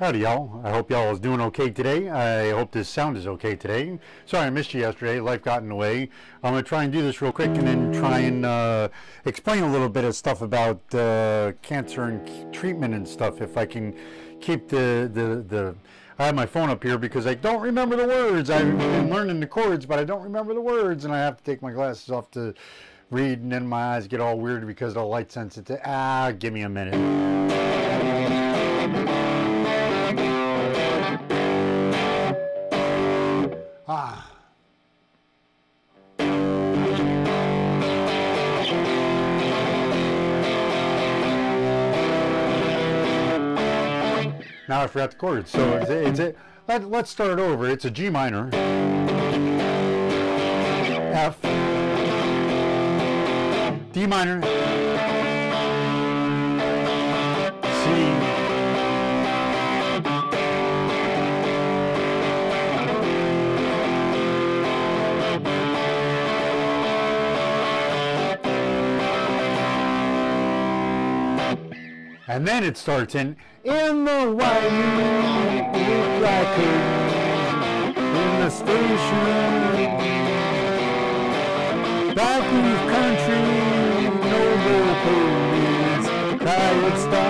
Howdy y'all. I hope y'all is doing okay today. I hope this sound is okay today. Sorry I missed you yesterday. Life got in the way. I'm going to try and do this real quick and then try and uh, explain a little bit of stuff about uh, cancer and treatment and stuff if I can keep the, the, the I have my phone up here because I don't remember the words. I've been learning the chords, but I don't remember the words, and I have to take my glasses off to read, and then my eyes get all weird because the light sensitivity. Ah, give me a minute. Now I forgot the chords. So it's a, it's a let, let's start over. It's a G minor, F, D minor, And then it starts in, in the white like in the station. Back in the country, noble police, tired starling.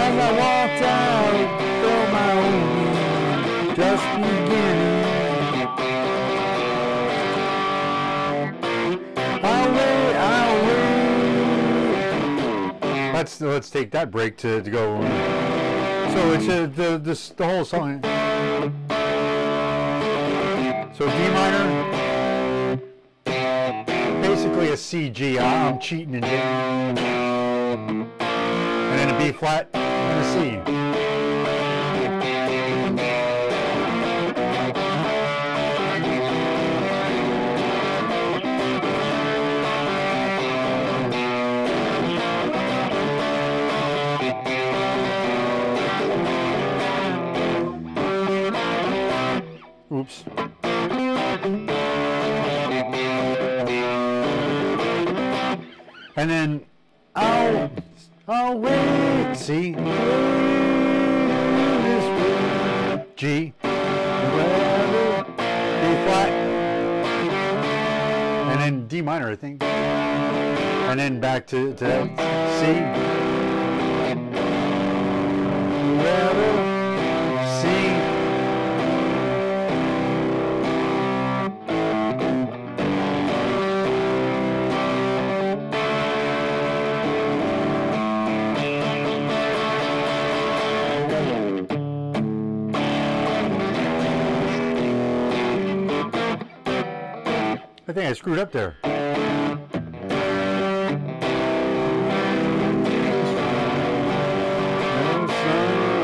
As I walked out, my own just beginning. I'll wait, I'll wait. Let's let's take that break to, to go. So it's a, the this the whole song. So D minor, basically a C G. I'm cheating and getting and then a B flat and a C. Oops. And then I'll I'll wait. See? G. B flat. And then D minor, I think. And then back to, to. C. think I screwed up there.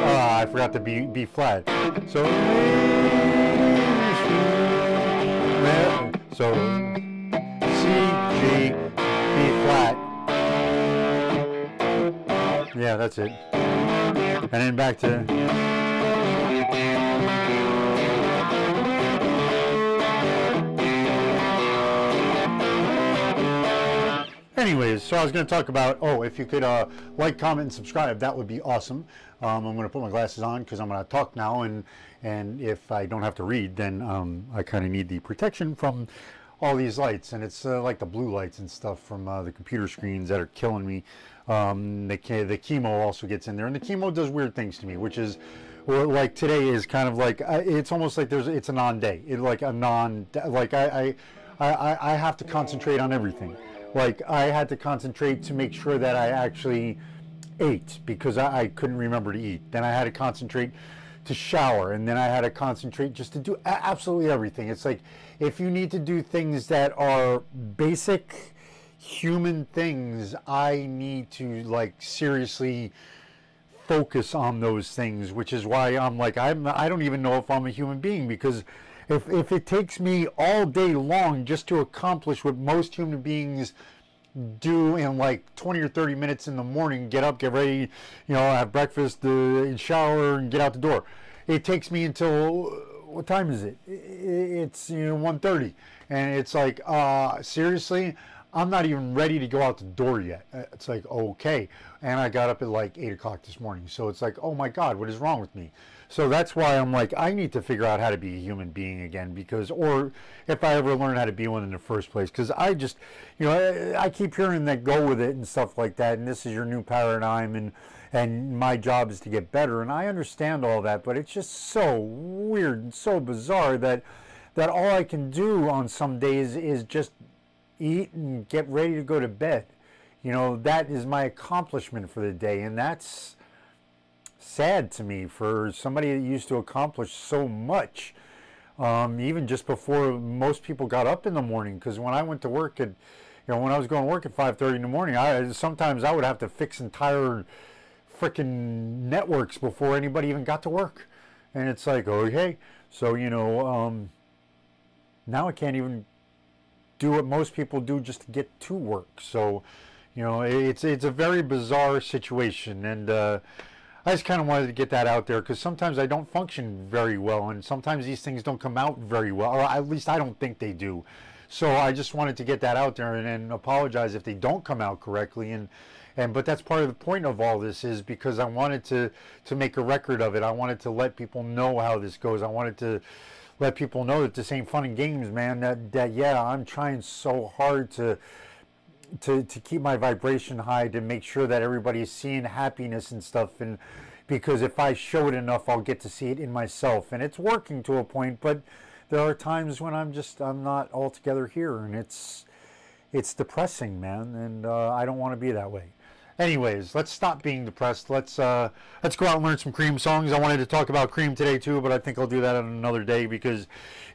Ah, I forgot the B, B flat. So, so C, G, B flat. Yeah, that's it. And then back to anyways, so I was going to talk about, oh, if you could uh, like, comment, and subscribe, that would be awesome. Um, I'm going to put my glasses on because I'm going to talk now, and and if I don't have to read, then um, I kind of need the protection from all these lights, and it's uh, like the blue lights and stuff from uh, the computer screens that are killing me. Um, the the chemo also gets in there, and the chemo does weird things to me, which is well, like today is kind of like it's almost like there's it's a non-day, it, like a non like I, I I I have to concentrate on everything. Like I had to concentrate to make sure that I actually ate because I, I couldn't remember to eat. Then I had to concentrate to shower and then I had to concentrate just to do absolutely everything. It's like if you need to do things that are basic human things, I need to like seriously focus on those things, which is why I'm like I'm I don't even know if I'm a human being because if if it takes me all day long just to accomplish what most human beings do in like 20 or 30 minutes in the morning, get up, get ready, you know, have breakfast, uh, shower, and get out the door. It takes me until what time is it? It's you know 1:30, and it's like, uh, seriously, I'm not even ready to go out the door yet. Uh, it's like, okay. And I got up at like 8 o'clock this morning. So it's like, oh my God, what is wrong with me? So that's why I'm like, I need to figure out how to be a human being again because, or if I ever learn how to be one in the first place, because I just, you know, I, I keep hearing that go with it and stuff like that. And this is your new paradigm and, and my job is to get better. And I understand all that, but it's just so weird and so bizarre that, that all I can do on some days is just eat and get ready to go to bed. You know, that is my accomplishment for the day. And that's sad to me for somebody that used to accomplish so much. Um, even just before most people got up in the morning, because when I went to work at, you know, when I was going to work at 5:30 in the morning, I sometimes I would have to fix entire freaking networks before anybody even got to work, and it's like, okay, so you know, um, now I can't even do what most people do just to get to work. So, you know, it's it's a very bizarre situation, and uh, I just kind of wanted to get that out there because sometimes I don't function very well, and sometimes these things don't come out very well, or at least I don't think they do. So I just wanted to get that out there and, and apologize if they don't come out correctly, and and but that's part of the point of all this is because I wanted to to make a record of it. I wanted to let people know how this goes. I wanted to let people know that this ain't fun and games, man. That that yeah, I'm trying so hard to to to keep my vibration high to make sure that everybody's seeing happiness and stuff and because if I show it enough I'll get to see it in myself. And it's working to a point but there are times when I'm just I'm not altogether here and it's it's depressing man and uh, I don't want to be that way anyways, let's stop being depressed. Let's uh, let's go out and learn some Cream songs. I wanted to talk about Cream today too, but I think I'll do that on another day because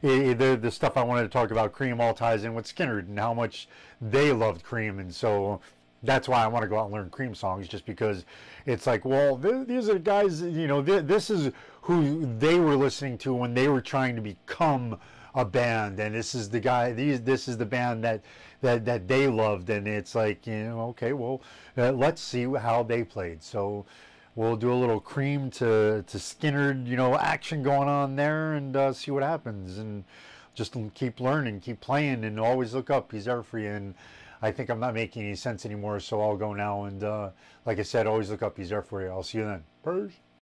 it, the the stuff I wanted to talk about Cream all ties in with Skinner and how much they loved Cream, and so that's why I want to go out and learn Cream songs, just because it's like, well, th- these are guys, you know, th- this is who they were listening to when they were trying to become a band, and this is the guy, these, this is the band that that that they loved, and it's like, you know, okay, well, uh, let's see how they played. So we'll do a little cream to to skinner you know, action going on there, and uh, see what happens, and just keep learning, keep playing, and always look up. He's there for you, and I think I'm not making any sense anymore, so I'll go now. And uh, like I said, always look up. He's there for you. I'll see you then. Peace.